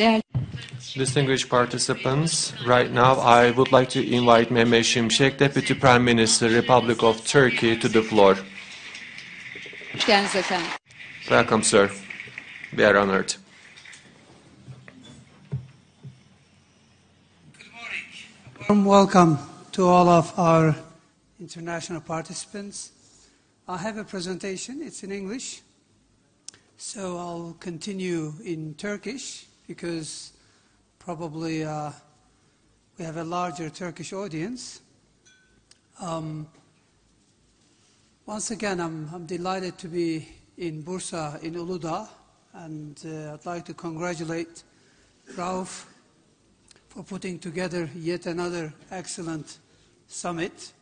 Değerli Distinguished participants, right now I would like to invite Mehmet Şimşek, Deputy Prime Minister, Republic of Turkey, to the floor. hoş geldiniz efendim. Welcome, sir. We are honored. Warm welcome to all of our international participants. I have a presentation, it's in English, so I'll continue in Turkish because probably uh, we have a larger Turkish audience. Um, once again, I'm, I'm delighted to be in Bursa, in Uludağ, and uh, I'd like to congratulate Rauf for putting together yet another excellent summit.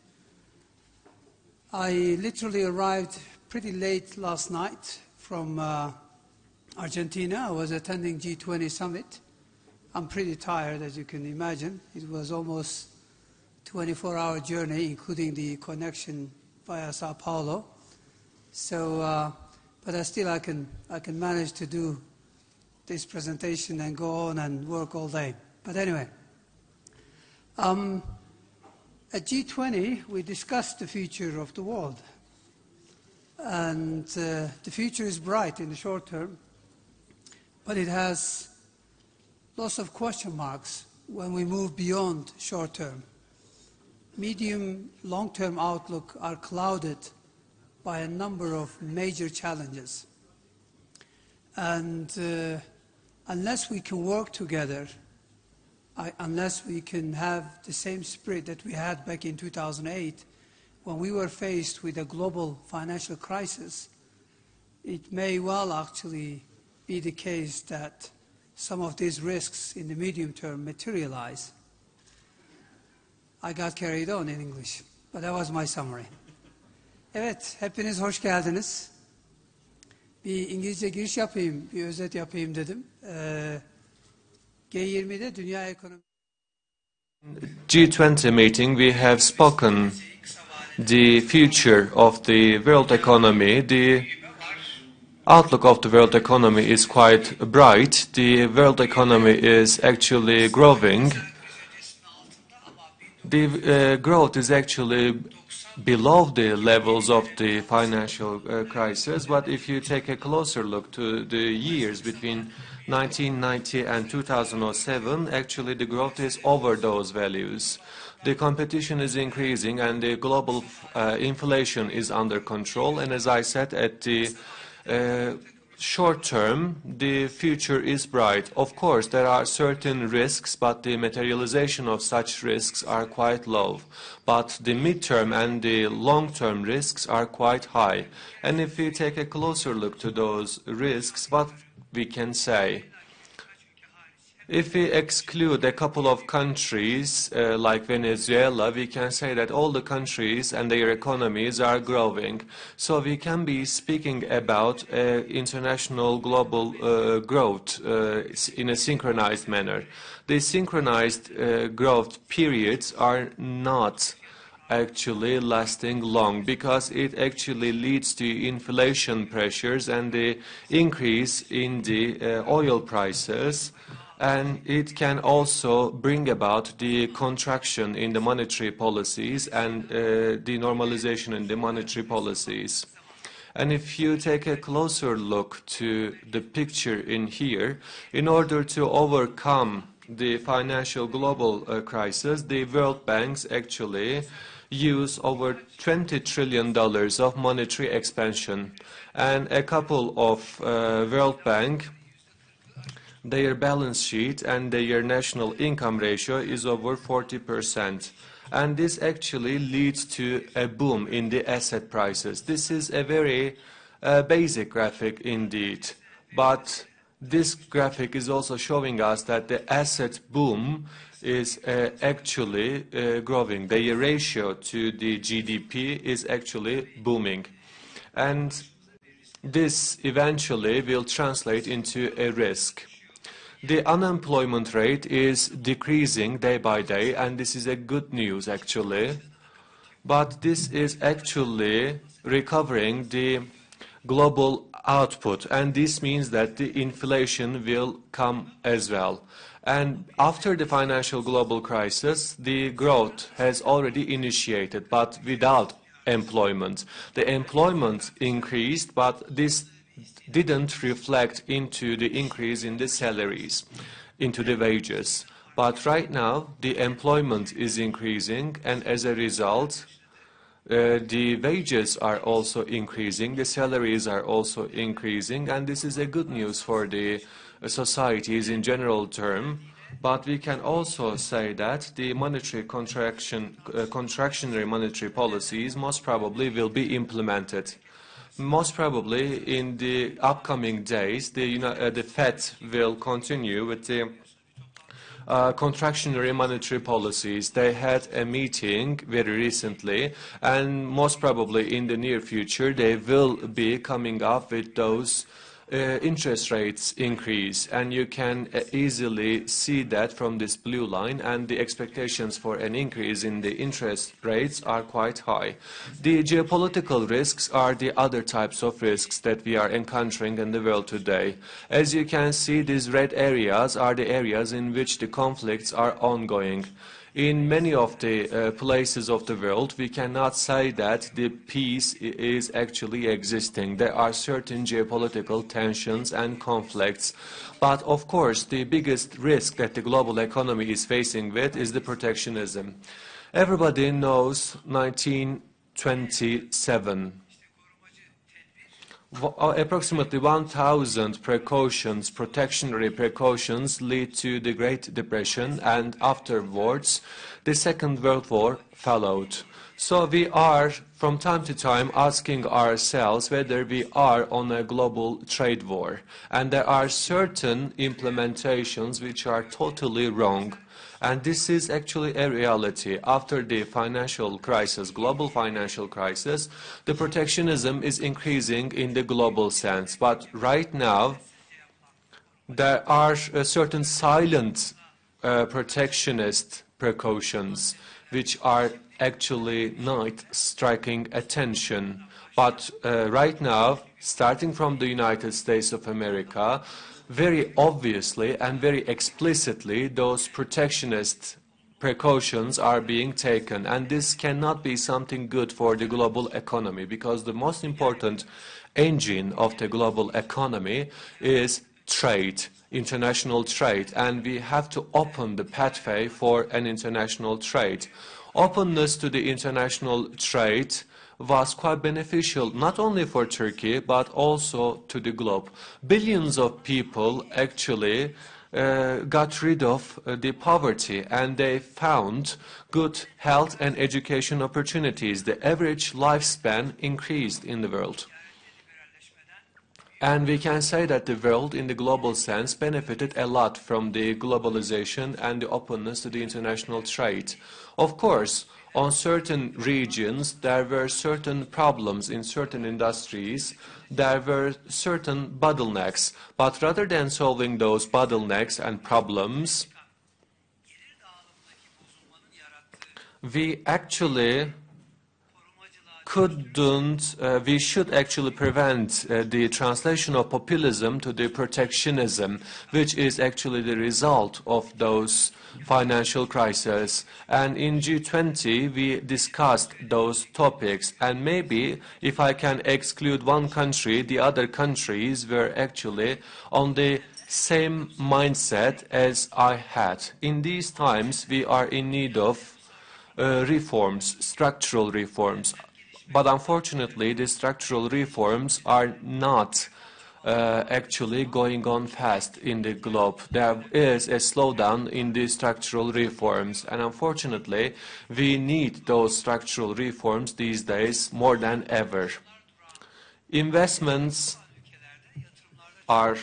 I literally arrived pretty late last night from uh, Argentina. I was attending G20 summit. I'm pretty tired, as you can imagine. It was almost 24-hour journey, including the connection via Sao Paulo. So, uh, but I still I can I can manage to do this presentation and go on and work all day. But anyway, um, at G20 we discussed the future of the world, and uh, the future is bright in the short term, but it has lots of question marks when we move beyond short term. Medium, long-term outlook are clouded by a number of major challenges. And uh, unless we can work together, I, unless we can have the same spirit that we had back in 2008, when we were faced with a global financial crisis, it may well actually be the case that some of these risks in the medium term materialize. I got carried on in English, but that was my summary. Evet, hepiniz hoş geldiniz. Bir İngilizce giriş yapayım, bir özet yapayım dedim. Ee, G20'de dünya ekonomi... G20 meeting, we have spoken the future of the world economy. The outlook of the world economy is quite bright. The world economy is actually growing. The uh, growth is actually below the levels of the financial uh, crisis, but if you take a closer look to the years between 1990 and 2007, actually the growth is over those values. The competition is increasing and the global uh, inflation is under control. And as I said, at the uh, short term, the future is bright. Of course, there are certain risks, but the materialization of such risks are quite low. But the midterm and the long-term risks are quite high. And if we take a closer look to those risks, what we can say? If we exclude a couple of countries uh, like Venezuela, we can say that all the countries and their economies are growing. So we can be speaking about uh, international global uh, growth uh, in a synchronized manner. The synchronized uh, growth periods are not actually lasting long because it actually leads to inflation pressures and the increase in the uh, oil prices and it can also bring about the contraction in the monetary policies and uh, the normalization in the monetary policies. And if you take a closer look to the picture in here, in order to overcome the financial global uh, crisis, the World Banks actually use over $20 trillion of monetary expansion. And a couple of uh, World Bank their balance sheet and their national income ratio is over 40%. And this actually leads to a boom in the asset prices. This is a very uh, basic graphic indeed. But this graphic is also showing us that the asset boom is uh, actually uh, growing. The ratio to the GDP is actually booming. And this eventually will translate into a risk. The unemployment rate is decreasing day by day, and this is a good news actually. But this is actually recovering the global output, and this means that the inflation will come as well. And after the financial global crisis, the growth has already initiated, but without employment. The employment increased, but this didn't reflect into the increase in the salaries, into the wages. But right now, the employment is increasing, and as a result, uh, the wages are also increasing, the salaries are also increasing, and this is a good news for the uh, societies in general term. But we can also say that the monetary contraction, uh, contractionary monetary policies most probably will be implemented. Most probably in the upcoming days, the, uh, the Fed will continue with the uh, contractionary monetary policies. They had a meeting very recently, and most probably in the near future, they will be coming up with those interest rates increase, and you can uh, easily see that from this blue line, and the expectations for an increase in the interest rates are quite high. The geopolitical risks are the other types of risks that we are encountering in the world today. As you can see, these red areas are the areas in which the conflicts are ongoing in many of the uh, places of the world, we cannot say that the peace is actually existing. There are certain geopolitical tensions and conflicts. But of course, the biggest risk that the global economy is facing with is the protectionism. Everybody knows 1927 uh, Uh, approximately 1,000 precautions, protectionary precautions, lead to the Great Depression, and afterwards, the Second World War followed. So we are, from time to time, asking ourselves whether we are on a global trade war. And there are certain implementations which are totally wrong. And this is actually a reality. After the financial crisis, global financial crisis, the protectionism is increasing in the global sense. But right now, there are uh, certain silent uh, protectionist precautions which are actually not striking attention. But uh, right now, starting from the United States of America, very obviously and very explicitly those protectionist precautions are being taken. And this cannot be something good for the global economy because the most important engine of the global economy is trade international trade. And we have to open the pathway for an international trade. Openness to the international trade was quite beneficial not only for Turkey but also to the globe. Billions of people actually uh, got rid of uh, the poverty and they found good health and education opportunities. The average lifespan increased in the world. And we can say that the world, in the global sense, benefited a lot from the globalization and the openness to the international trade. Of course, on certain regions, there were certain problems in certain industries, there were certain bottlenecks. But rather than solving those bottlenecks and problems, we actually couldn't, uh, we should actually prevent uh, the translation of populism to the protectionism, which is actually the result of those financial crisis. And in G20, we discussed those topics. And maybe if I can exclude one country, the other countries were actually on the same mindset as I had. In these times, we are in need of uh, reforms, structural reforms. But unfortunately, the structural reforms are not uh, actually going on fast in the globe. There is a slowdown in the structural reforms, and unfortunately, we need those structural reforms these days more than ever. Investments are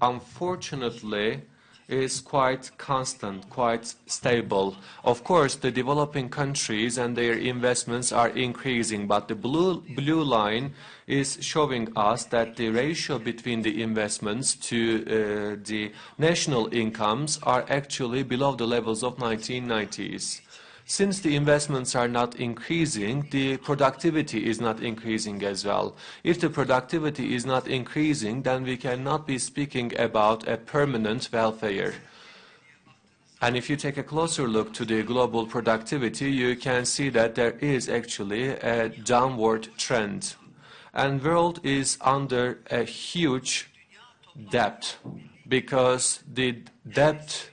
unfortunately is quite constant, quite stable. Of course, the developing countries and their investments are increasing, but the blue, blue line is showing us that the ratio between the investments to uh, the national incomes are actually below the levels of 1990s. Since the investments are not increasing, the productivity is not increasing as well. If the productivity is not increasing, then we cannot be speaking about a permanent welfare. And if you take a closer look to the global productivity, you can see that there is actually a downward trend. And world is under a huge debt because the debt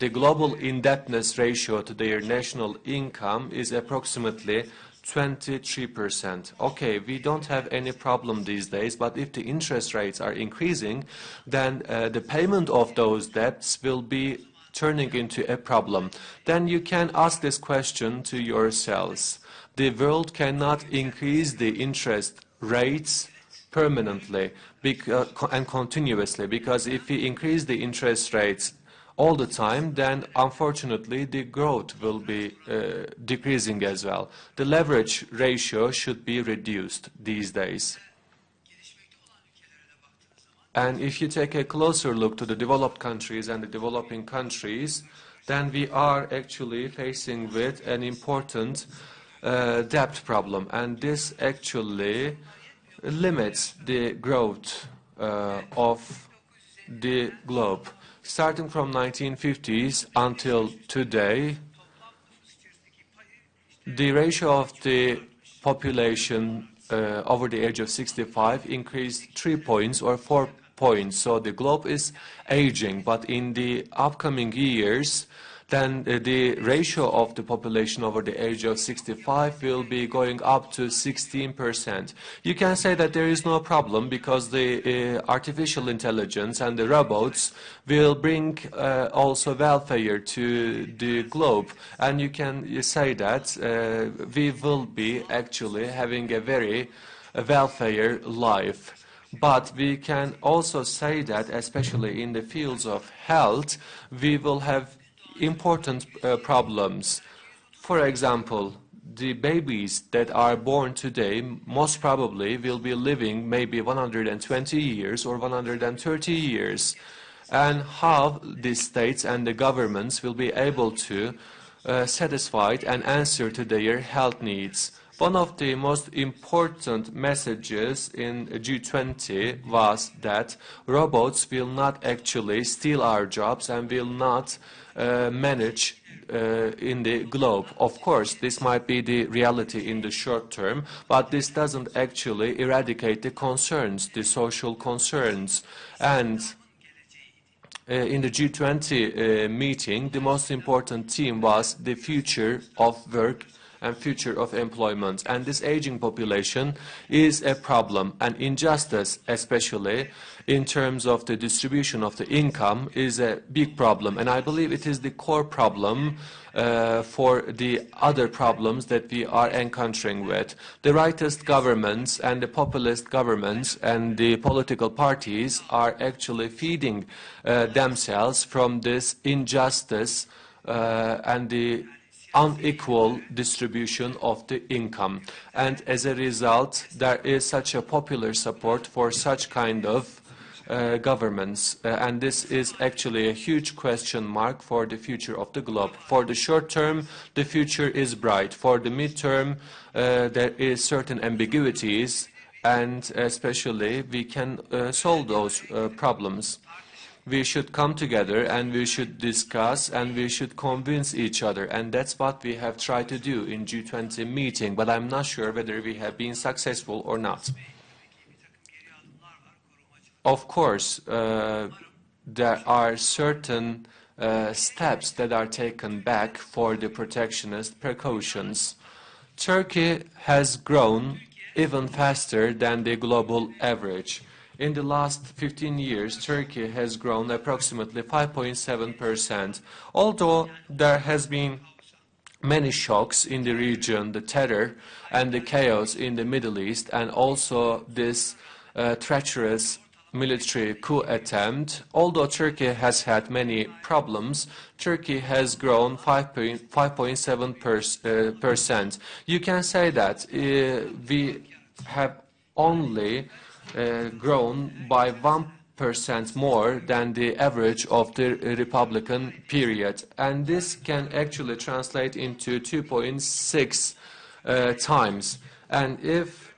the global indebtedness ratio to their national income is approximately 23%. Okay, we don't have any problem these days, but if the interest rates are increasing, then uh, the payment of those debts will be turning into a problem. Then you can ask this question to yourselves. The world cannot increase the interest rates permanently and continuously because if we increase the interest rates all the time, then unfortunately the growth will be uh, decreasing as well. The leverage ratio should be reduced these days. And if you take a closer look to the developed countries and the developing countries, then we are actually facing with an important uh, debt problem. And this actually limits the growth uh, of the globe. Starting from 1950s until today, the ratio of the population uh, over the age of 65 increased three points or four points. So the globe is aging, but in the upcoming years, then the ratio of the population over the age of 65 will be going up to 16%. You can say that there is no problem because the uh, artificial intelligence and the robots will bring uh, also welfare to the globe. And you can say that uh, we will be actually having a very uh, welfare life. But we can also say that, especially in the fields of health, we will have important uh, problems. For example, the babies that are born today most probably will be living maybe 120 years or 130 years. And how the states and the governments will be able to uh, satisfy and answer to their health needs. One of the most important messages in G20 was that robots will not actually steal our jobs and will not uh, manage uh, in the globe. Of course, this might be the reality in the short term, but this doesn't actually eradicate the concerns, the social concerns. And uh, in the G20 uh, meeting, the most important theme was the future of work and future of employment. And this aging population is a problem, and injustice, especially in terms of the distribution of the income, is a big problem. And I believe it is the core problem uh, for the other problems that we are encountering with. The rightist governments and the populist governments and the political parties are actually feeding uh, themselves from this injustice uh, and the unequal distribution of the income. And as a result, there is such a popular support for such kind of uh, governments. Uh, and this is actually a huge question mark for the future of the globe. For the short term, the future is bright. For the midterm, uh, there is certain ambiguities, and especially we can uh, solve those uh, problems we should come together and we should discuss and we should convince each other. And that's what we have tried to do in G20 meeting, but I'm not sure whether we have been successful or not. Of course, uh, there are certain uh, steps that are taken back for the protectionist precautions. Turkey has grown even faster than the global average. In the last 15 years, Turkey has grown approximately 5.7%. Although there has been many shocks in the region, the terror and the chaos in the Middle East, and also this uh, treacherous military coup attempt. Although Turkey has had many problems, Turkey has grown 5.7%. Uh, you can say that uh, we have only grown by 1% more than the average of the Republican period. And this can actually translate into 2.6 uh, times. And if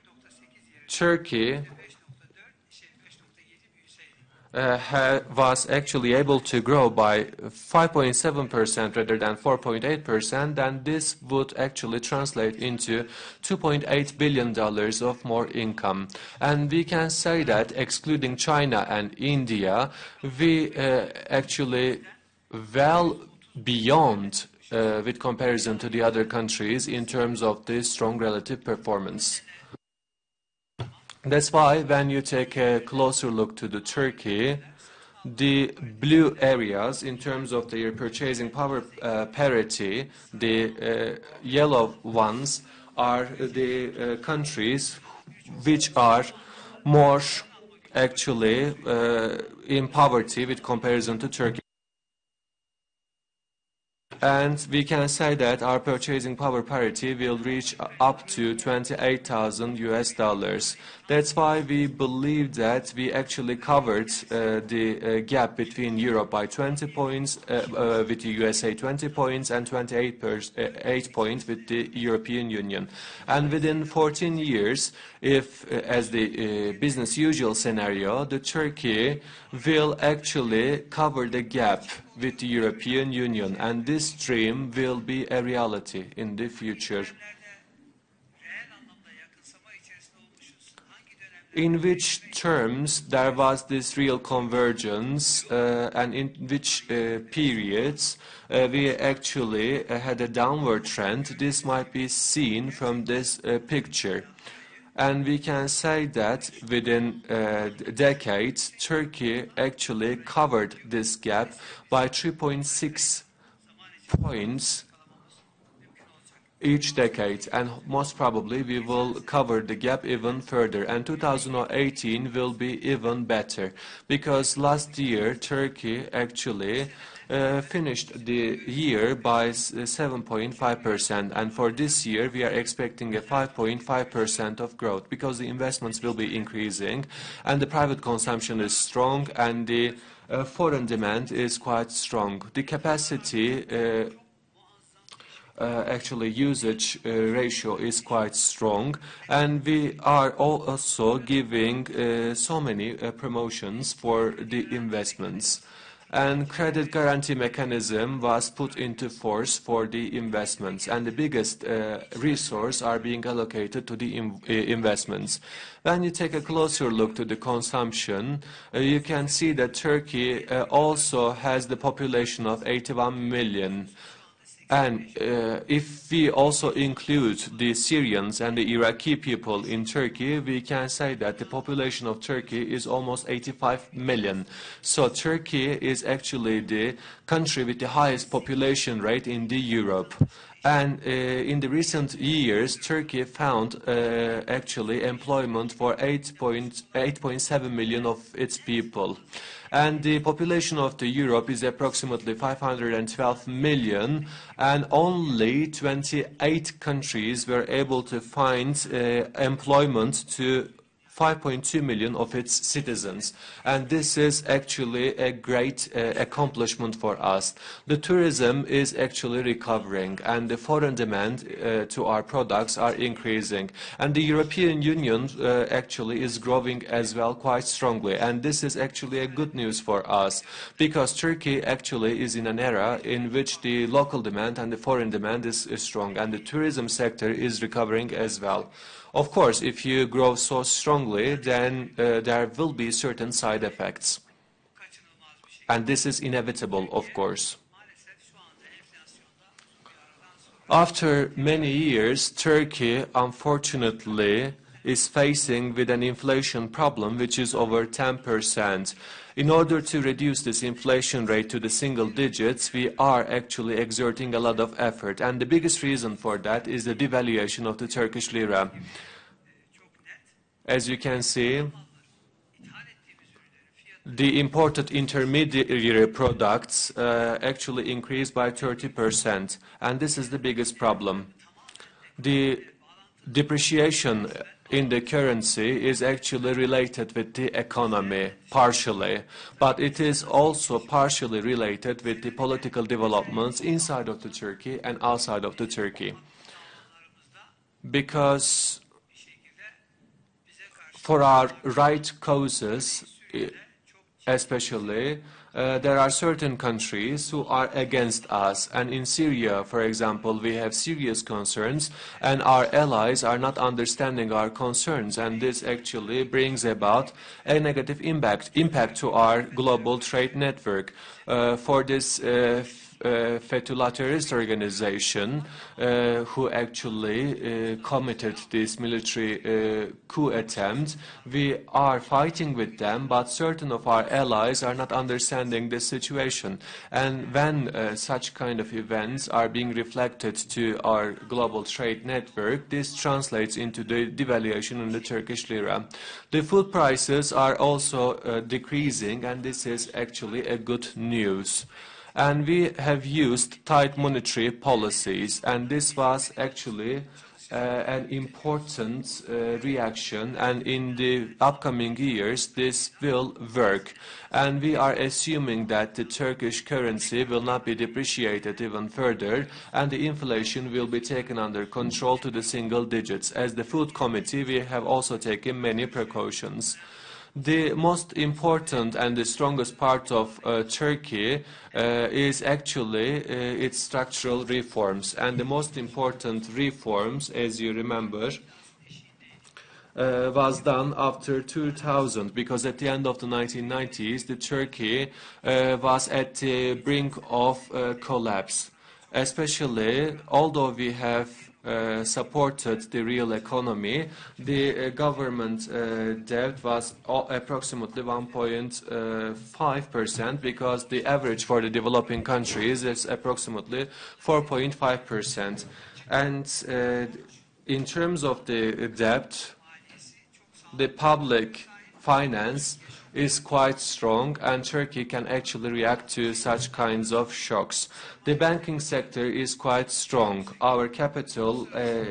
Turkey uh, was actually able to grow by 5.7% rather than 4.8%, then this would actually translate into $2.8 billion of more income. And we can say that excluding China and India, we uh, actually well beyond uh, with comparison to the other countries in terms of this strong relative performance. That's why when you take a closer look to the Turkey, the blue areas in terms of their purchasing power uh, parity, the uh, yellow ones are the uh, countries which are more actually uh, in poverty with comparison to Turkey. And we can say that our purchasing power parity will reach up to 28,000 US dollars. That's why we believe that we actually covered uh, the uh, gap between Europe by 20 points, uh, with the USA 20 points and 28 per, uh, 8 points with the European Union. And within 14 years, if, as the business usual scenario, the Turkey will actually cover the gap with the European Union, and this dream will be a reality in the future. In which terms there was this real convergence uh, and in which uh, periods uh, we actually uh, had a downward trend. This might be seen from this uh, picture. And we can say that within uh, decades, Turkey actually covered this gap by 3.6 points each decade, and most probably we will cover the gap even further. And 2018 will be even better because last year Turkey actually uh, finished the year by 7.5%, and for this year we are expecting a 5.5% of growth because the investments will be increasing, and the private consumption is strong, and the uh, foreign demand is quite strong. The capacity uh, uh, actually usage uh, ratio is quite strong. And we are also giving uh, so many uh, promotions for the investments. And credit guarantee mechanism was put into force for the investments. And the biggest uh, resource are being allocated to the in, uh, investments. When you take a closer look to the consumption, uh, you can see that Turkey uh, also has the population of 81 million and uh, if we also include the Syrians and the Iraqi people in Turkey, we can say that the population of Turkey is almost 85 million. So Turkey is actually the country with the highest population rate in the Europe. And uh, in the recent years, Turkey found uh, actually employment for 8.7 million of its people. And the population of the Europe is approximately 512 million, and only 28 countries were able to find uh, employment to 5.2 million of its citizens. And this is actually a great uh, accomplishment for us. The tourism is actually recovering and the foreign demand uh, to our products are increasing. And the European Union uh, actually is growing as well quite strongly. And this is actually a good news for us because Turkey actually is in an era in which the local demand and the foreign demand is, is strong and the tourism sector is recovering as well. Of course, if you grow so strongly, then uh, there will be certain side effects. And this is inevitable, of course. After many years, Turkey, unfortunately, is facing with an inflation problem which is over 10%. In order to reduce this inflation rate to the single digits, we are actually exerting a lot of effort. And the biggest reason for that is the devaluation of the Turkish lira. As you can see, the imported intermediary products uh, actually increased by 30%, and this is the biggest problem. The depreciation in the currency is actually related with the economy, partially, but it is also partially related with the political developments inside of the Turkey and outside of the Turkey. Because for our right causes, especially, uh, there are certain countries who are against us. And in Syria, for example, we have serious concerns, and our allies are not understanding our concerns. And this actually brings about a negative impact, impact to our global trade network. Uh, for this uh, uh, Fethullah terrorist organization uh, who actually uh, committed this military uh, coup attempt. We are fighting with them, but certain of our allies are not understanding the situation. And when uh, such kind of events are being reflected to our global trade network, this translates into the devaluation in the Turkish lira. The food prices are also uh, decreasing, and this is actually a good news and we have used tight monetary policies, and this was actually uh, an important uh, reaction, and in the upcoming years, this will work. And we are assuming that the Turkish currency will not be depreciated even further, and the inflation will be taken under control to the single digits. As the Food Committee, we have also taken many precautions. The most important and the strongest part of uh, Turkey uh, is actually uh, its structural reforms. And the most important reforms, as you remember, uh, was done after 2000 because at the end of the 1990s, the Turkey uh, was at the brink of uh, collapse. Especially, although we have uh, supported the real economy, the uh, government uh, debt was approximately 1.5% because the average for the developing countries is approximately 4.5%. And uh, in terms of the debt, the public finance is quite strong and Turkey can actually react to such kinds of shocks. The banking sector is quite strong. Our capital uh,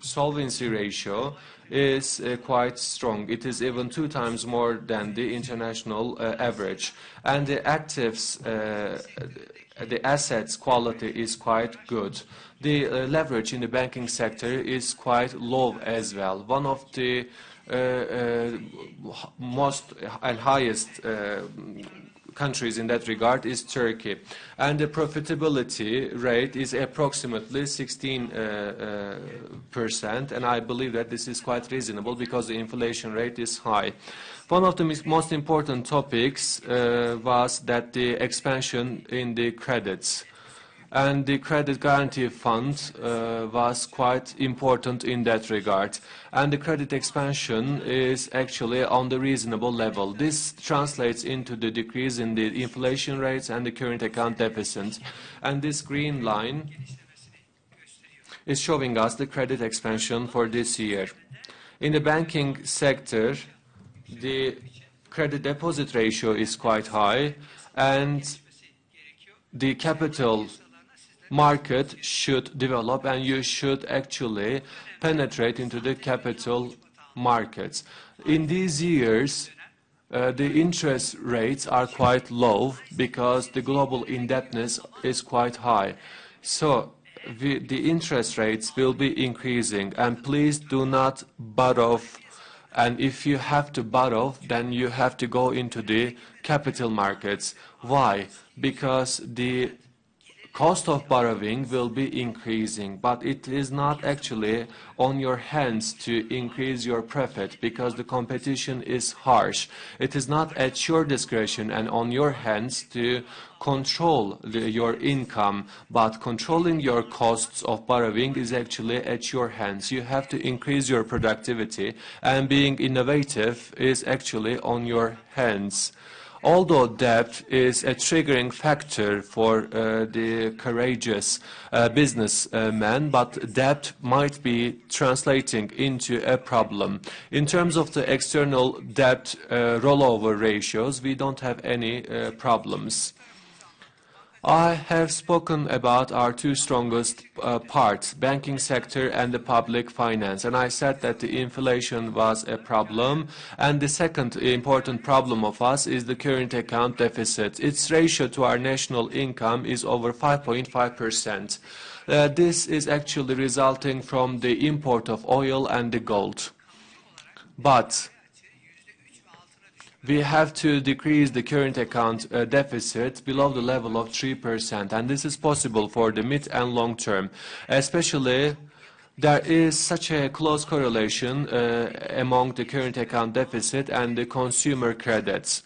solvency ratio is uh, quite strong. It is even two times more than the international uh, average. And the actives, uh, the assets quality is quite good. The uh, leverage in the banking sector is quite low as well. One of the most and highest uh, countries in that regard is Turkey. And the profitability rate is approximately 16%, uh, uh, and I believe that this is quite reasonable because the inflation rate is high. One of the most important topics uh, was that the expansion in the credits and the credit guarantee fund uh, was quite important in that regard. And the credit expansion is actually on the reasonable level. This translates into the decrease in the inflation rates and the current account deficit. And this green line is showing us the credit expansion for this year. In the banking sector, the credit deposit ratio is quite high, and the capital market should develop and you should actually penetrate into the capital markets. In these years, uh, the interest rates are quite low because the global indebtedness is quite high. So the interest rates will be increasing and please do not borrow and if you have to borrow, then you have to go into the capital markets. Why? Because the cost of borrowing will be increasing, but it is not actually on your hands to increase your profit because the competition is harsh. It is not at your discretion and on your hands to control the, your income, but controlling your costs of borrowing is actually at your hands. You have to increase your productivity, and being innovative is actually on your hands although debt is a triggering factor for uh, the courageous uh, businessman, but debt might be translating into a problem. In terms of the external debt uh, rollover ratios, we don't have any uh, problems. I have spoken about our two strongest uh, parts, banking sector and the public finance. And I said that the inflation was a problem. And the second important problem of us is the current account deficit. Its ratio to our national income is over 5.5%. Uh, this is actually resulting from the import of oil and the gold. But we have to decrease the current account uh, deficit below the level of 3%, and this is possible for the mid and long term, especially there is such a close correlation uh, among the current account deficit and the consumer credits.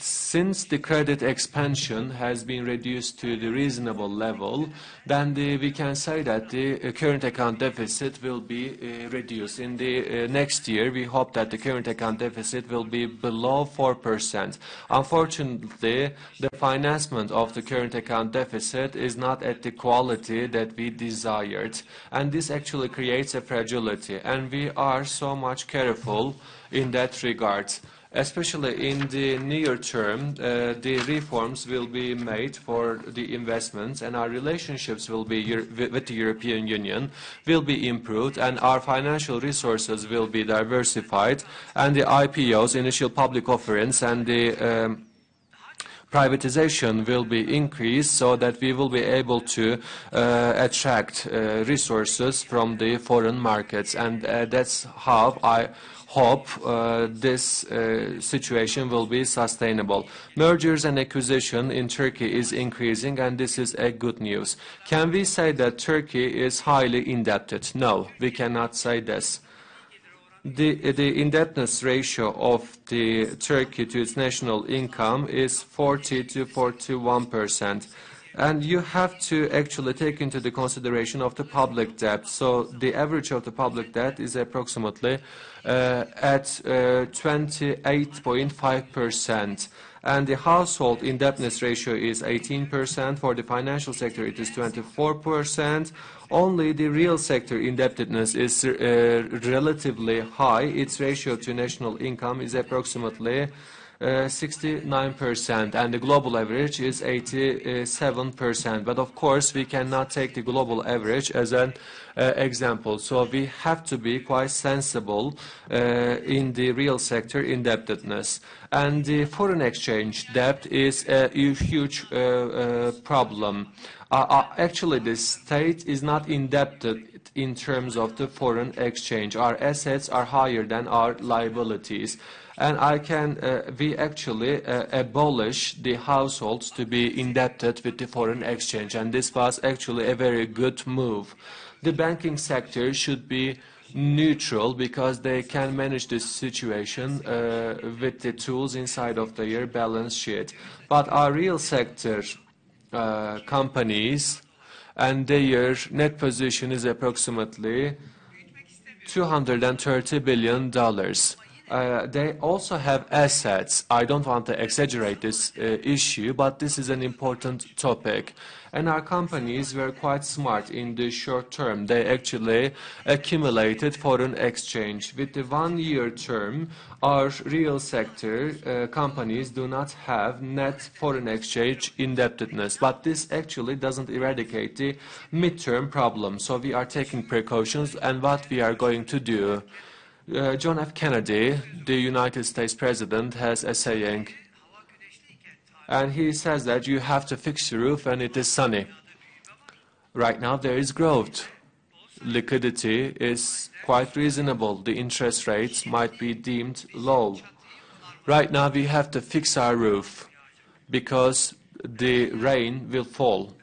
Since the credit expansion has been reduced to the reasonable level, then the, we can say that the uh, current account deficit will be uh, reduced. In the uh, next year, we hope that the current account deficit will be below 4%. Unfortunately, the financement of the current account deficit is not at the quality that we desired. And this actually creates a fragility. And we are so much careful in that regard especially in the near term, uh, the reforms will be made for the investments and our relationships will be with the European Union will be improved and our financial resources will be diversified and the IPOs, initial public offerings and the um, privatization will be increased so that we will be able to uh, attract uh, resources from the foreign markets and uh, that's how I hope uh, this uh, situation will be sustainable. Mergers and acquisition in Turkey is increasing, and this is a good news. Can we say that Turkey is highly indebted? No, we cannot say this. The, the indebtedness ratio of the Turkey to its national income is 40 to 41 percent. And you have to actually take into the consideration of the public debt. So the average of the public debt is approximately uh, at 28.5%. Uh, and the household indebtedness ratio is 18%. For the financial sector, it is 24%. Only the real sector indebtedness is uh, relatively high. Its ratio to national income is approximately 69%, and the global average is 87%. But of course, we cannot take the global average as an uh, example. So we have to be quite sensible uh, in the real sector indebtedness. And the foreign exchange debt is a huge uh, problem. Actually, the state is not indebted in terms of the foreign exchange. Our assets are higher than our liabilities and I can, uh, we actually uh, abolish the households to be indebted with the foreign exchange, and this was actually a very good move. The banking sector should be neutral because they can manage this situation uh, with the tools inside of their balance sheet. But our real sector uh, companies and their net position is approximately 230 billion dollars. Uh, they also have assets. I don't want to exaggerate this uh, issue, but this is an important topic. And our companies were quite smart in the short term. They actually accumulated foreign exchange. With the one-year term, our real sector uh, companies do not have net foreign exchange indebtedness. But this actually doesn't eradicate the midterm problem. So we are taking precautions, and what we are going to do. Uh, John F. Kennedy, the United States President, has a saying, and he says that you have to fix your roof when it is sunny. Right now, there is growth. Liquidity is quite reasonable. The interest rates might be deemed low. Right now, we have to fix our roof because the rain will fall.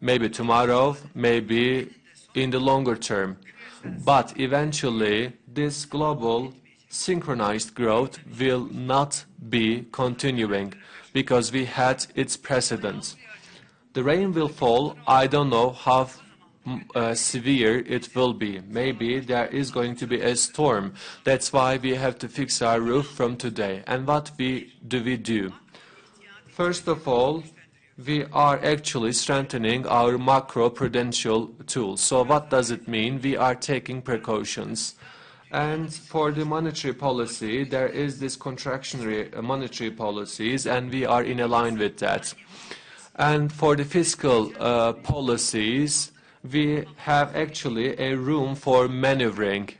Maybe tomorrow, maybe in the longer term. But eventually, this global synchronized growth will not be continuing because we had its precedent. The rain will fall. I don't know how mm, uh, severe it will be. Maybe there is going to be a storm. That's why we have to fix our roof from today. And what we, do we do? First of all, we are actually strengthening our macro-prudential tools. So what does it mean? We are taking precautions. And for the monetary policy, there is this contractionary uh, monetary policies, and we are in line with that. And for the fiscal uh, policies, we have actually a room for maneuvering.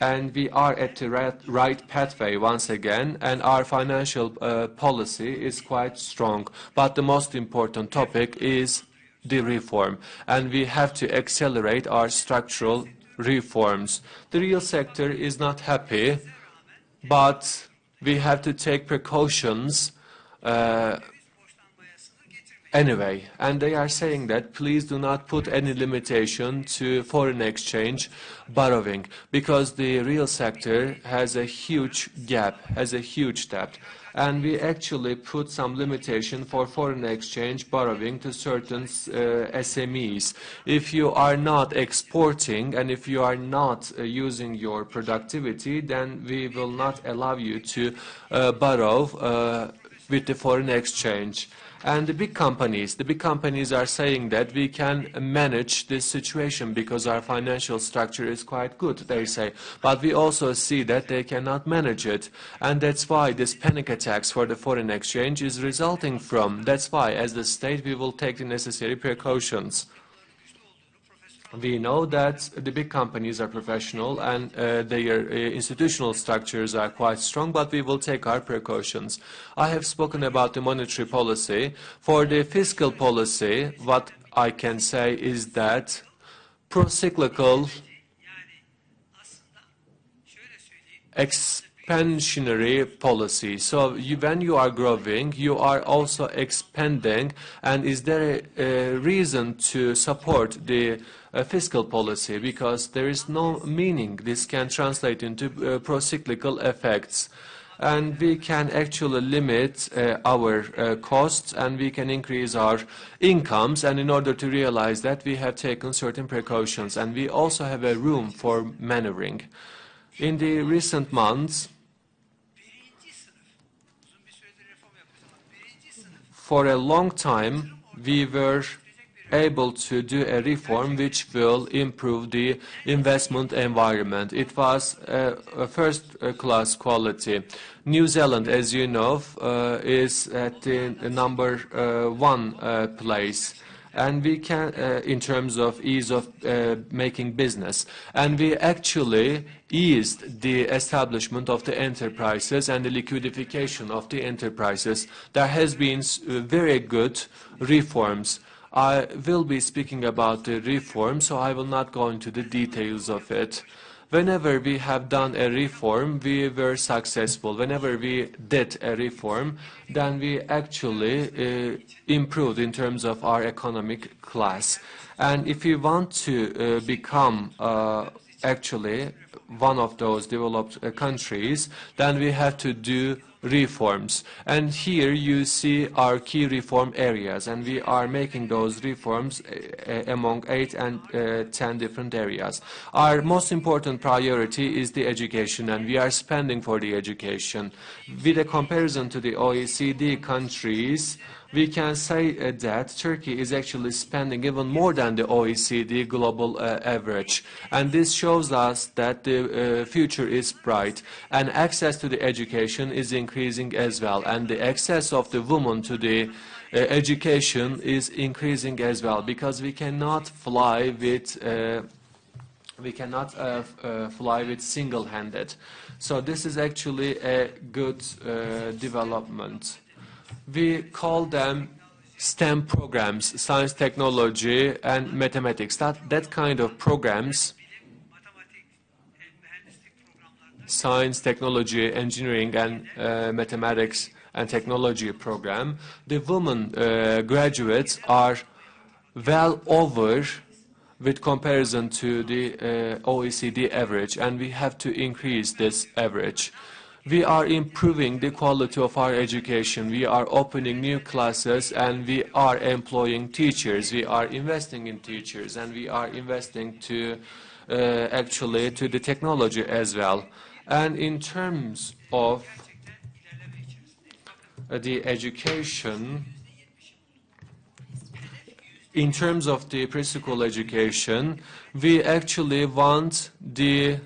And we are at the right, pathway once again, and our financial uh, policy is quite strong. But the most important topic is the reform, and we have to accelerate our structural reforms. The real sector is not happy, but we have to take precautions uh, anyway. And they are saying that please do not put any limitation to foreign exchange borrowing because the real sector has a huge gap, has a huge debt. And we actually put some limitation for foreign exchange borrowing to certain uh, SMEs. If you are not exporting and if you are not uh, using your productivity, then we will not allow you to uh, borrow uh, with the foreign exchange. And the big companies, the big companies are saying that we can manage this situation because our financial structure is quite good, they say. But we also see that they cannot manage it. And that's why this panic attacks for the foreign exchange is resulting from. That's why, as the state, we will take the necessary precautions. We know that the big companies are professional and uh, their uh, institutional structures are quite strong, but we will take our precautions. I have spoken about the monetary policy. For the fiscal policy, what I can say is that pro-cyclical expansionary policy. So you, when you are growing, you are also expanding. And is there a, a reason to support the uh, fiscal policy? Because there is no meaning. This can translate into uh, pro-cyclical effects. And we can actually limit uh, our uh, costs and we can increase our incomes. And in order to realize that, we have taken certain precautions. And we also have a room for maneuvering. In the recent months, for a long time, we were able to do a reform which will improve the investment environment. It was a, a first-class quality. New Zealand, as you know, uh, is at the number uh, one uh, place and we can, uh, in terms of ease of uh, making business. And we actually eased the establishment of the enterprises and the liquidification of the enterprises. There has been uh, very good reforms. I will be speaking about the reform, so I will not go into the details of it. Whenever we have done a reform, we were successful. Whenever we did a reform, then we actually uh, improved in terms of our economic class. And if we want to uh, become uh, actually one of those developed uh, countries, then we have to do reforms. And here you see our key reform areas, and we are making those reforms uh, among eight and uh, ten different areas. Our most important priority is the education, and we are spending for the education. With a comparison to the OECD countries, we can say uh, that Turkey is actually spending even more than the OECD global uh, average. And this shows us that the uh, future is bright. And access to the education is increasing as well. And the access of the woman to the uh, education is increasing as well because we cannot fly with uh, we cannot uh, fly with single-handed. So this is actually a good development we call them STEM programs, science, technology, and mathematics. That, that kind of programs, science, technology, engineering, and uh, mathematics and technology program, the women uh, graduates are well over with comparison to the uh, OECD average, and we have to increase this average. We are improving the quality of our education. We are opening new classes and we are employing teachers. We are investing in teachers and we are investing to uh, actually to the technology as well. And in terms of uh, the education, in terms of the preschool education, we actually want the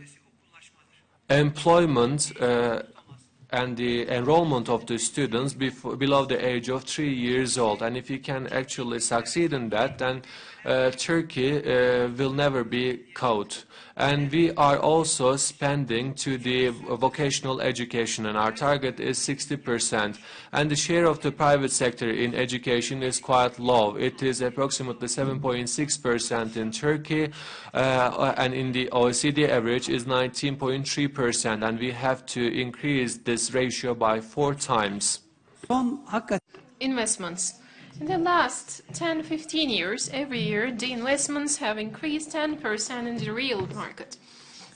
employment uh, and the enrollment of the students before, below the age of three years old. And if you can actually succeed in that, then Turkey uh, will never be caught. And we are also spending to the vocational education, and our target is 60%. And the share of the private sector in education is quite low. It is approximately 7.6% in Turkey, uh, and in the OECD average is 19.3%. And we have to increase this ratio by four times. Investments. In the last 10 15 years, every year, the investments have increased 10% in the real market.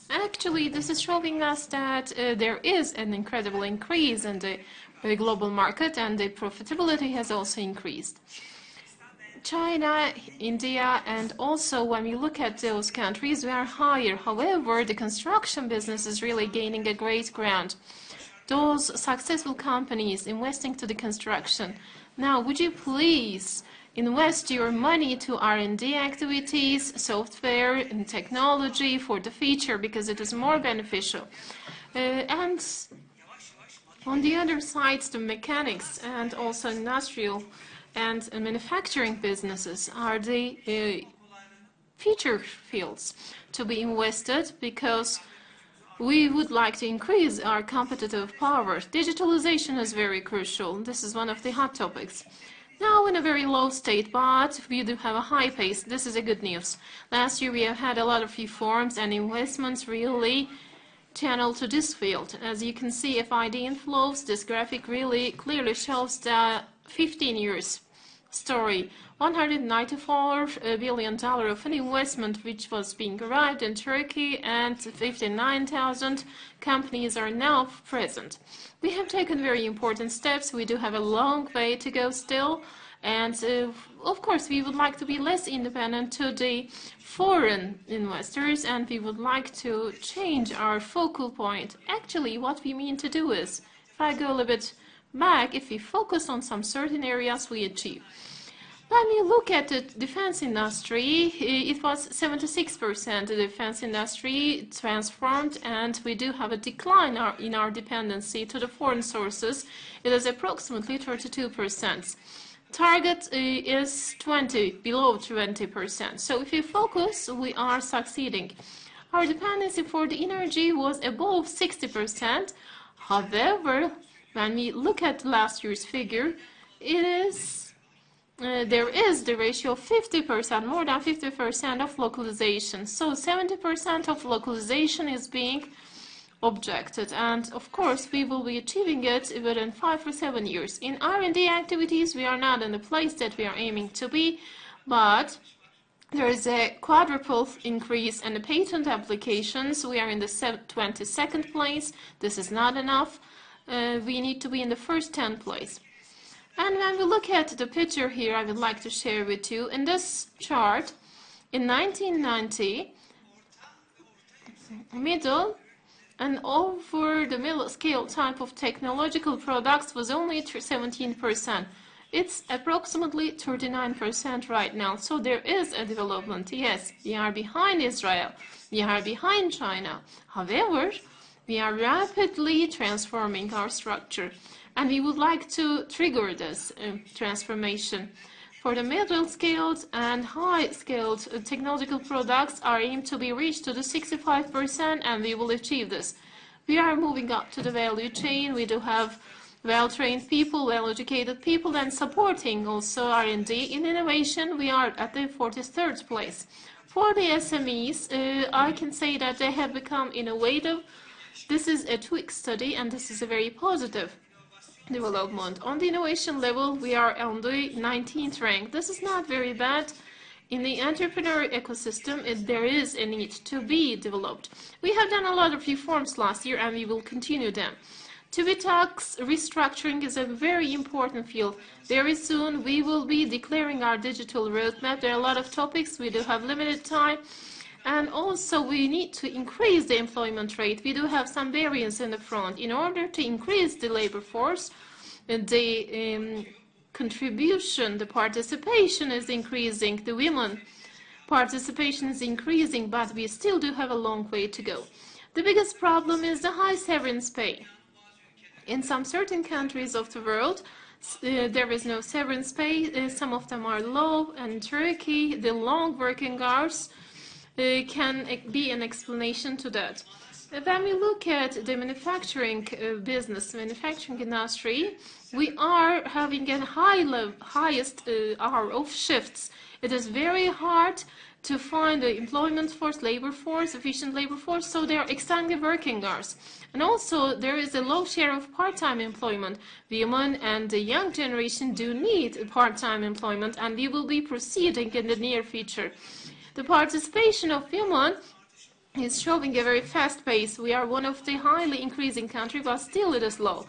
Actually, this is showing us that uh, there is an incredible increase in the, the global market and the profitability has also increased. China, India, and also when we look at those countries, we are higher. However, the construction business is really gaining a great ground. Those successful companies investing to the construction. Now, would you please invest your money to R&D activities, software, and technology for the future because it is more beneficial. Uh, and on the other side, the mechanics and also industrial and manufacturing businesses are the uh, future fields to be invested because we would like to increase our competitive power. Digitalization is very crucial. This is one of the hot topics. Now in a very low state, but we do have a high pace. This is a good news. Last year we have had a lot of reforms and investments really channeled to this field. As you can see, FID inflows, this graphic really clearly shows the 15 years story. 194 billion dollar of an investment which was being arrived in Turkey and 59,000 companies are now present. We have taken very important steps. We do have a long way to go still. And uh, of course, we would like to be less independent to the foreign investors and we would like to change our focal point. Actually, what we mean to do is, if I go a little bit back, if we focus on some certain areas, we achieve. When you look at the defense industry, it was 76% the defense industry transformed, and we do have a decline in our dependency to the foreign sources. It is approximately 32%. Target uh, is 20, below 20%. So if you focus, we are succeeding. Our dependency for the energy was above 60%. However, when we look at last year's figure, it is uh, there is the ratio of 50%, more than 50% of localization. So 70% of localization is being objected and of course we will be achieving it within five or seven years. In R&D activities we are not in the place that we are aiming to be but there is a quadruple increase in the patent applications. We are in the 22nd place. This is not enough. Uh, we need to be in the first 10 place. And when we look at the picture here, I would like to share with you, in this chart, in 1990, middle and over the middle scale type of technological products was only 17%. It's approximately 39% right now. So there is a development. Yes, we are behind Israel. We are behind China. However, we are rapidly transforming our structure and we would like to trigger this uh, transformation. For the middle-scaled and high-scaled uh, technological products, our aim to be reached to the 65%, and we will achieve this. We are moving up to the value chain. We do have well-trained people, well-educated people, and supporting also R&D. In innovation, we are at the 43rd place. For the SMEs, uh, I can say that they have become innovative. This is a TWIC study, and this is a very positive development. On the innovation level, we are on the 19th rank. This is not very bad. In the entrepreneur ecosystem, it, there is a need to be developed. We have done a lot of reforms last year, and we will continue them. TÜBİTAK's restructuring is a very important field. Very soon, we will be declaring our digital roadmap. There are a lot of topics. We do have limited time. And also, we need to increase the employment rate. We do have some variance in the front. In order to increase the labor force, the um, contribution, the participation is increasing, the women participation is increasing, but we still do have a long way to go. The biggest problem is the high severance pay. In some certain countries of the world, uh, there is no severance pay. Uh, some of them are low. And Turkey, the long working hours can be an explanation to that. When we look at the manufacturing uh, business, manufacturing industry, we are having a high level, highest uh, hour of shifts. It is very hard to find the employment force, labor force, efficient labor force, so they are extended working hours. And also, there is a low share of part-time employment. Women and the young generation do need part-time employment, and we will be proceeding in the near future. The participation of women is showing a very fast pace. We are one of the highly increasing country, but still it is low.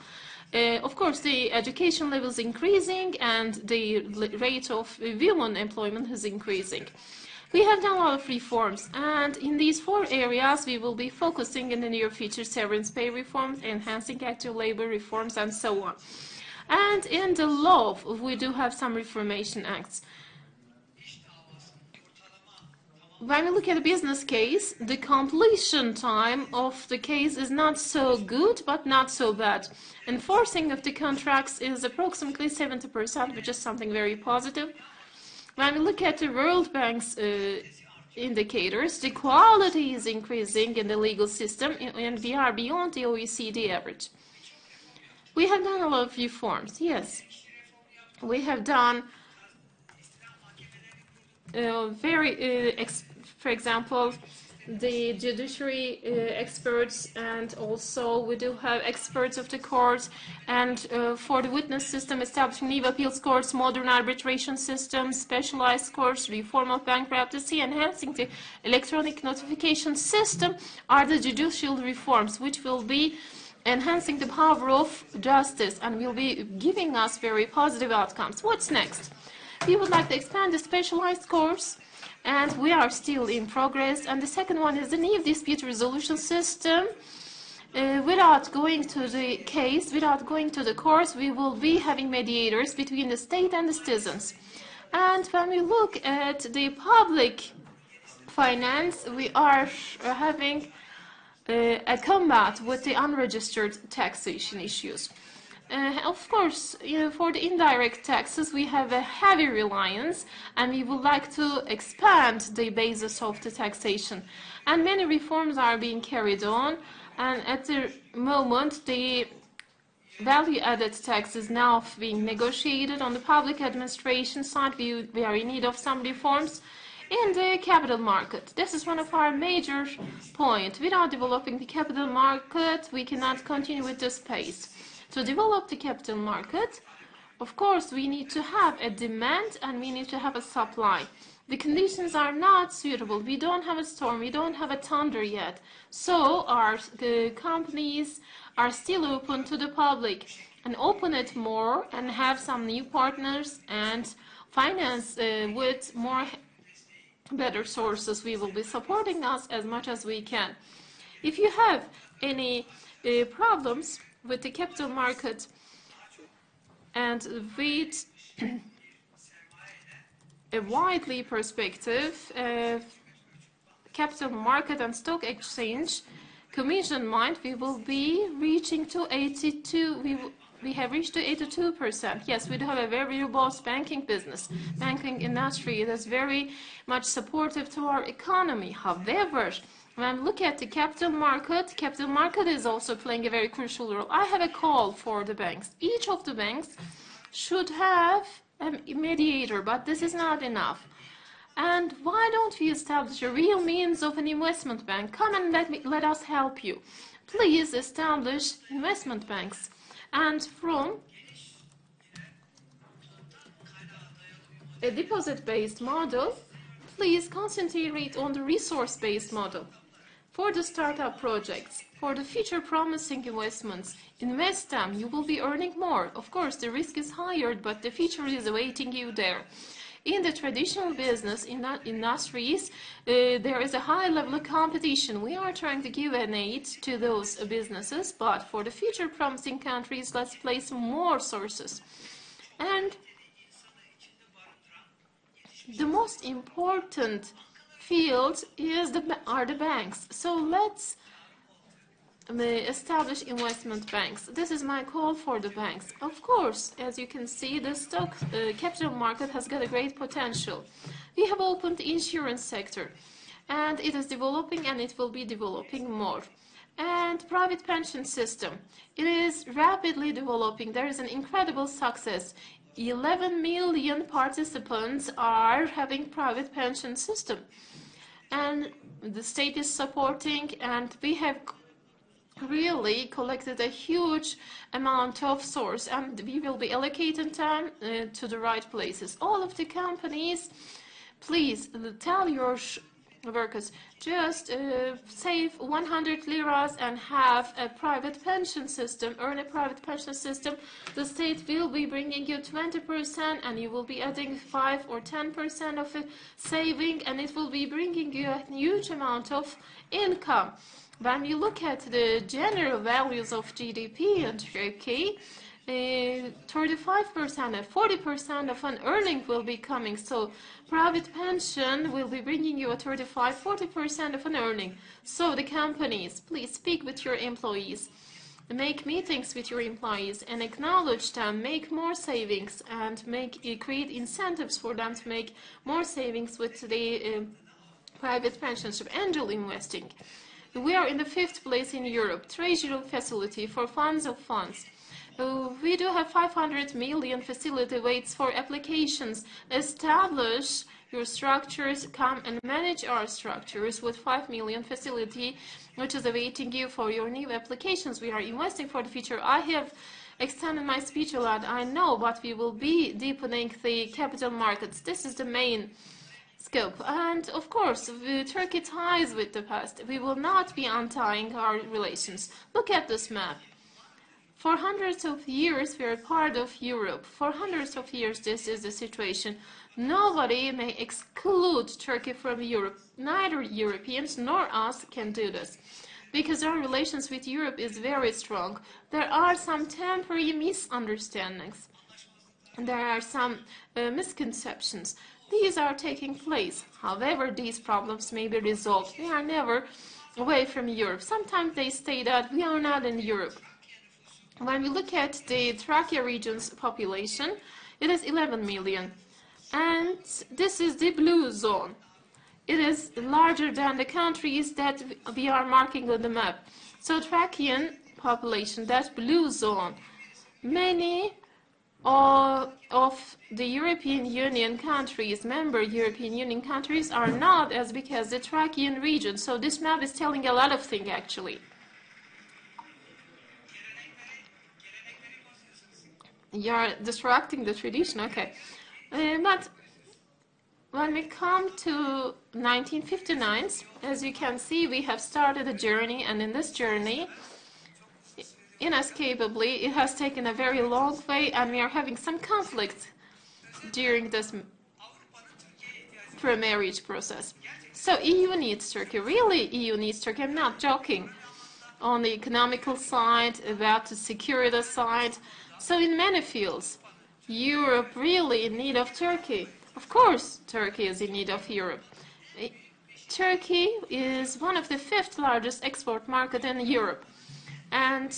Uh, of course, the education level is increasing and the rate of women employment is increasing. We have done a lot of reforms, and in these four areas, we will be focusing in the near future severance pay reforms, enhancing active labor reforms, and so on. And in the law, we do have some reformation acts. When we look at a business case, the completion time of the case is not so good, but not so bad. Enforcing of the contracts is approximately 70%, which is something very positive. When we look at the World Bank's uh, indicators, the quality is increasing in the legal system, and we are beyond the OECD average. We have done a lot of reforms, yes. We have done uh, very, uh, for example, the judiciary uh, experts, and also we do have experts of the court, and uh, for the witness system, establishing new appeals courts, modern arbitration systems, specialized courts, reform of bankruptcy, enhancing the electronic notification system are the judicial reforms, which will be enhancing the power of justice and will be giving us very positive outcomes. What's next? We would like to expand the specialized course, and we are still in progress. And the second one is the new dispute resolution system. Uh, without going to the case, without going to the courts, we will be having mediators between the state and the citizens. And when we look at the public finance, we are uh, having uh, a combat with the unregistered taxation issues. Uh, of course, you know, for the indirect taxes, we have a heavy reliance, and we would like to expand the basis of the taxation. And many reforms are being carried on, and at the moment, the value-added tax is now being negotiated on the public administration side. We, we are in need of some reforms in the capital market. This is one of our major points. Without developing the capital market, we cannot continue with this pace. To develop the capital market, of course, we need to have a demand and we need to have a supply. The conditions are not suitable. We don't have a storm, we don't have a thunder yet. So our uh, companies are still open to the public and open it more and have some new partners and finance uh, with more better sources. We will be supporting us as much as we can. If you have any uh, problems with the capital market and with a widely perspective, uh, capital market and stock exchange commission mind, we will be reaching to 82. We we have reached to 82%. Yes, we do have a very robust banking business, banking industry. It is very much supportive to our economy. However, when look at the capital market, capital market is also playing a very crucial role. I have a call for the banks. Each of the banks should have a mediator, but this is not enough. And why don't we establish a real means of an investment bank? Come and let, me, let us help you. Please establish investment banks. And from a deposit-based model, please concentrate on the resource-based model. For the startup projects, for the future promising investments, invest them. You will be earning more. Of course, the risk is higher, but the future is awaiting you there. In the traditional business in industries, uh, there is a high level of competition. We are trying to give an aid to those businesses, but for the future promising countries, let's place more sources. And the most important field is the, are the banks. So let's may establish investment banks. This is my call for the banks. Of course, as you can see, the stock uh, capital market has got a great potential. We have opened the insurance sector, and it is developing and it will be developing more. And private pension system, it is rapidly developing. There is an incredible success. 11 million participants are having private pension system and the state is supporting and we have really collected a huge amount of source and we will be allocating time uh, to the right places. All of the companies, please uh, tell your workers just uh, save 100 liras and have a private pension system, earn a private pension system. The state will be bringing you 20% and you will be adding 5 or 10% of a saving and it will be bringing you a huge amount of income. When you look at the general values of GDP in Turkey, uh, 35% and 40% of an earning will be coming. So private pension will be bringing you a 35, 40% of an earning. So the companies, please speak with your employees. Make meetings with your employees and acknowledge them, make more savings and make uh, create incentives for them to make more savings with the uh, private pensions of angel investing. We are in the fifth place in Europe, treasury facility for funds of funds. Uh, we do have 500 million facility waits for applications. Establish your structures, come and manage our structures with 5 million facility, which is awaiting you for your new applications. We are investing for the future. I have extended my speech a lot, I know, but we will be deepening the capital markets. This is the main scope. And of course, Turkey ties with the past. We will not be untying our relations. Look at this map. For hundreds of years, we are part of Europe. For hundreds of years, this is the situation. Nobody may exclude Turkey from Europe. Neither Europeans nor us can do this. Because our relations with Europe is very strong. There are some temporary misunderstandings. There are some uh, misconceptions. These are taking place. However, these problems may be resolved. We are never away from Europe. Sometimes they say that we are not in Europe. When we look at the Trakya region's population, it is 11 million. And this is the blue zone. It is larger than the countries that we are marking on the map. So Thracian population, that blue zone, many of the European Union countries, member European Union countries, are not as big as the Thracian region. So this map is telling a lot of things, actually. You're disrupting the tradition, okay. Uh, but when we come to 1959, as you can see, we have started a journey, and in this journey, inescapably, it has taken a very long way, and we are having some conflicts during this pre-marriage process. So EU needs Turkey. Really, EU needs Turkey. I'm not joking. On the economical side, about the security side. So in many fields, Europe really in need of Turkey. Of course, Turkey is in need of Europe. Turkey is one of the fifth largest export market in Europe. And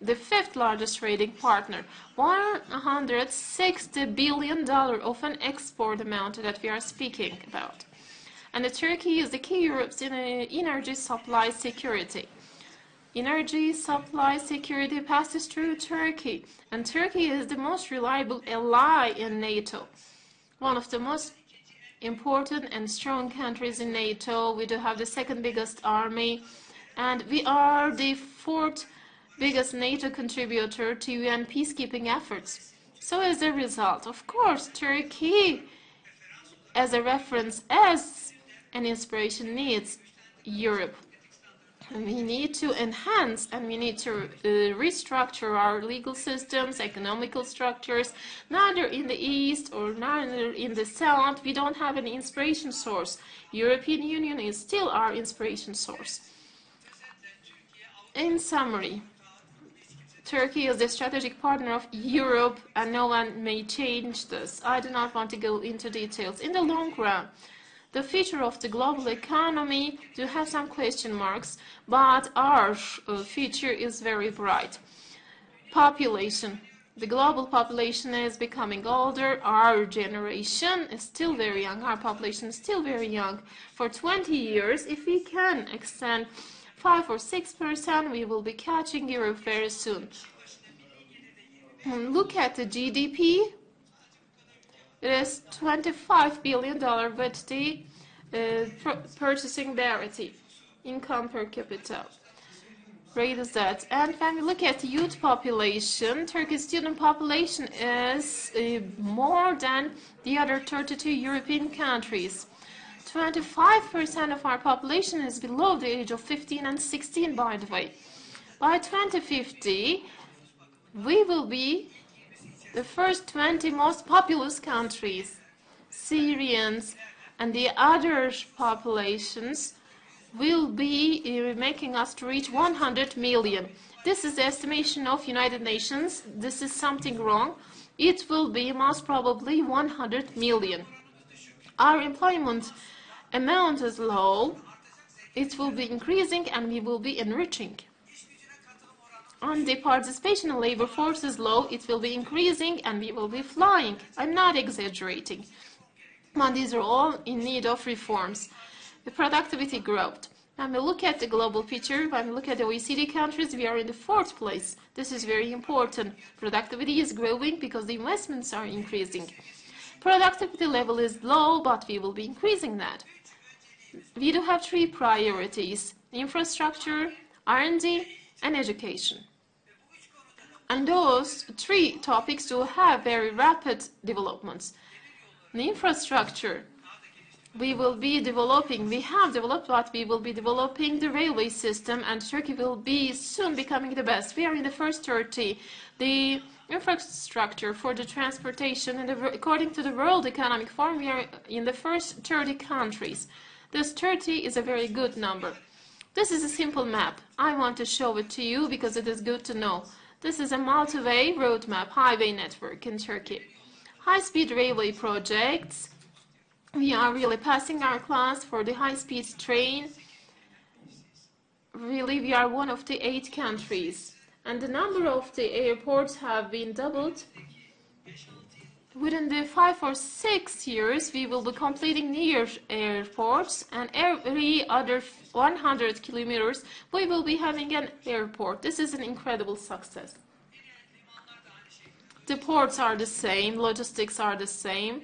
the fifth largest trading partner. $160 billion of an export amount that we are speaking about. And Turkey is the key Europe's uh, energy supply security. Energy supply security passes through Turkey, and Turkey is the most reliable ally in NATO. One of the most important and strong countries in NATO. We do have the second biggest army, and we are the fourth biggest NATO contributor to UN peacekeeping efforts. So as a result, of course, Turkey as a reference, as an inspiration needs Europe. We need to enhance and we need to uh, restructure our legal systems, economical structures, neither in the east or neither in the south. We don't have an inspiration source. European Union is still our inspiration source. In summary, Turkey is the strategic partner of Europe, and no one may change this. I do not want to go into details. In the long run, The future of the global economy do have some question marks, but our uh, future is very bright. Population. The global population is becoming older. Our generation is still very young. Our population is still very young. For 20 years, if we can extend 5 or 6 percent, we will be catching Europe very soon. Look at the GDP. It is 25 billion dollar with the uh, purchasing parity, income per capita rate is that. And when we look at youth population, Turkish student population is uh, more than the other 32 European countries. 25% of our population is below the age of 15 and 16, by the way. By 2050, we will be the first 20 most populous countries. Syrians and the other populations will be making us to reach 100 million. This is the estimation of United Nations. This is something wrong. It will be most probably 100 million. Our employment amount is low. It will be increasing and we will be enriching. And the participation in labor force is low. It will be increasing and we will be flying. I'm not exaggerating. But these are all in need of reforms the productivity growth. When we look at the global picture, when we look at the OECD countries, we are in the fourth place. This is very important. Productivity is growing because the investments are increasing. Productivity level is low, but we will be increasing that. We do have three priorities, infrastructure, R&D, and education. And those three topics will have very rapid developments. The infrastructure we will be developing, we have developed what we will be developing the railway system and Turkey will be soon becoming the best. We are in the first 30. The infrastructure for the transportation, and according to the World Economic Forum, we are in the first 30 countries. This 30 is a very good number. This is a simple map. I want to show it to you because it is good to know. This is a multi-way road map, highway network in Turkey. High-speed railway projects, we are really passing our class for the high-speed train. Really, we are one of the eight countries. And the number of the airports have been doubled. Within the five or six years, we will be completing near airports, and every other 100 kilometers, we will be having an airport. This is an incredible success. The ports are the same, logistics are the same.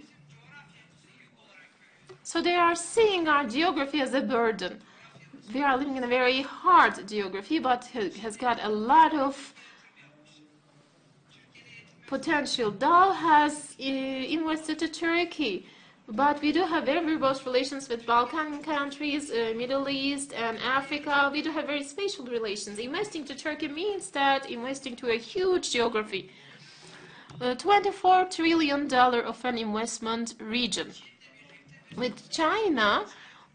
So they are seeing our geography as a burden. We are living in a very hard geography, but has got a lot of potential. Dow has uh, invested to Turkey, but we do have very robust relations with Balkan countries, uh, Middle East, and Africa. We do have very special relations. Investing to Turkey means that investing to a huge geography. Uh, $24 trillion of an investment region. With China,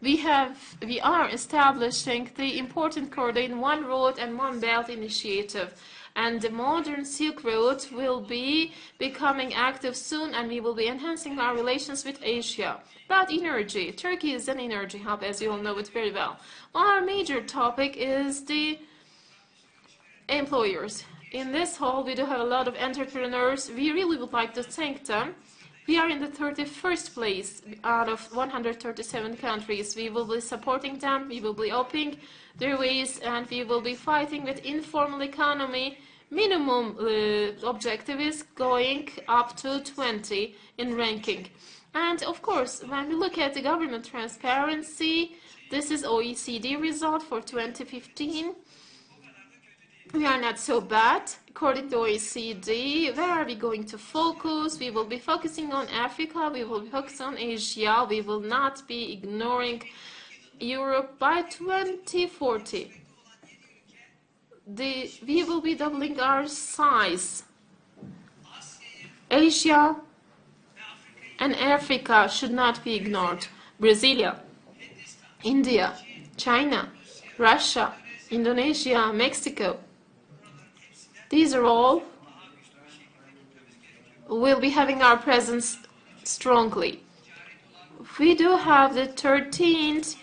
we have we are establishing the important in one road and one belt initiative and the modern silk road will be becoming active soon and we will be enhancing our relations with asia. But energy. Turkey is an energy hub as you all know it very well. Our major topic is the employers. In this hall we do have a lot of entrepreneurs. We really would like to thank them we are in the 31st place out of 137 countries. We will be supporting them, we will be opening their ways, and we will be fighting with informal economy. Minimum uh, objective is going up to 20 in ranking. And of course, when we look at the government transparency, this is OECD result for 2015 we are not so bad. According to OECD, where are we going to focus? We will be focusing on Africa, we will be on Asia, we will not be ignoring Europe by 2040. The, we will be doubling our size. Asia and Africa should not be ignored. Brasilia, India, China, Russia, Indonesia, Mexico, these are all we will be having our presence strongly. we do have the 13th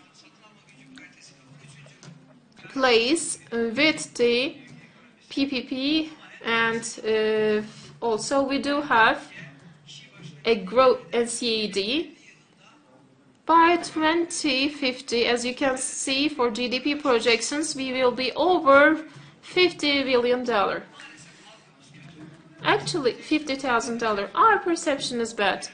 place with the PPP and uh, also we do have a growth NCAD by 2050 as you can see for GDP projections we will be over 50 billion dollar actually $50,000 our perception is bad.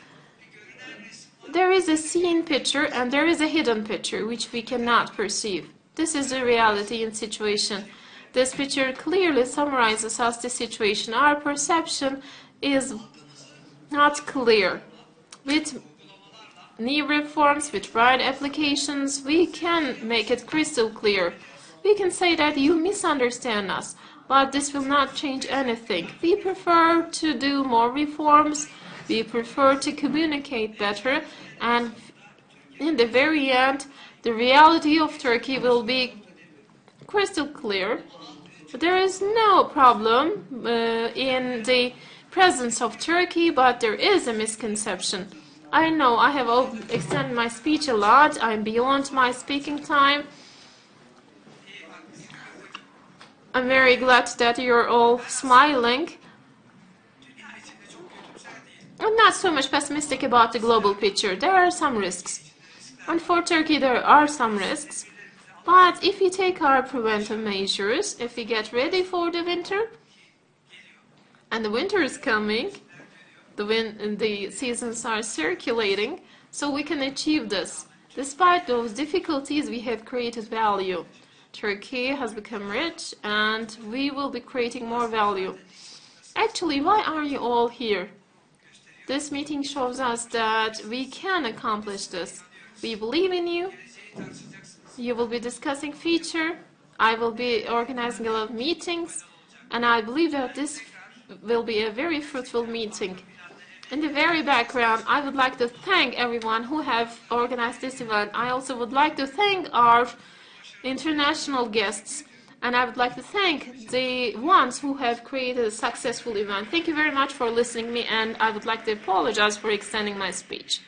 There is a seen picture and there is a hidden picture which we cannot perceive. This is the reality and situation. This picture clearly summarizes us the situation. Our perception is not clear. With new reforms, with right applications, we can make it crystal clear. We can say that you misunderstand us, but this will not change anything. We prefer to do more reforms, we prefer to communicate better, and in the very end, the reality of Turkey will be crystal clear. There is no problem uh, in the presence of Turkey, but there is a misconception. I know I have extended my speech a lot. I'm beyond my speaking time. I'm very glad that you're all smiling. I'm not so much pessimistic about the global picture. There are some risks. And for Turkey, there are some risks. But if we take our preventive measures, if we get ready for the winter, and the winter is coming, the, win- the seasons are circulating, so we can achieve this. Despite those difficulties, we have created value. Turkey has become rich, and we will be creating more value. Actually, why are you all here? This meeting shows us that we can accomplish this. We believe in you. You will be discussing future. I will be organizing a lot of meetings, and I believe that this will be a very fruitful meeting. In the very background, I would like to thank everyone who have organized this event. I also would like to thank our international guests, and I would like to thank the ones who have created a successful event. Thank you very much for listening to me, and I would like to apologize for extending my speech.